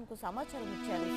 స్టేషన్కు సమాచారం ఇచ్చారు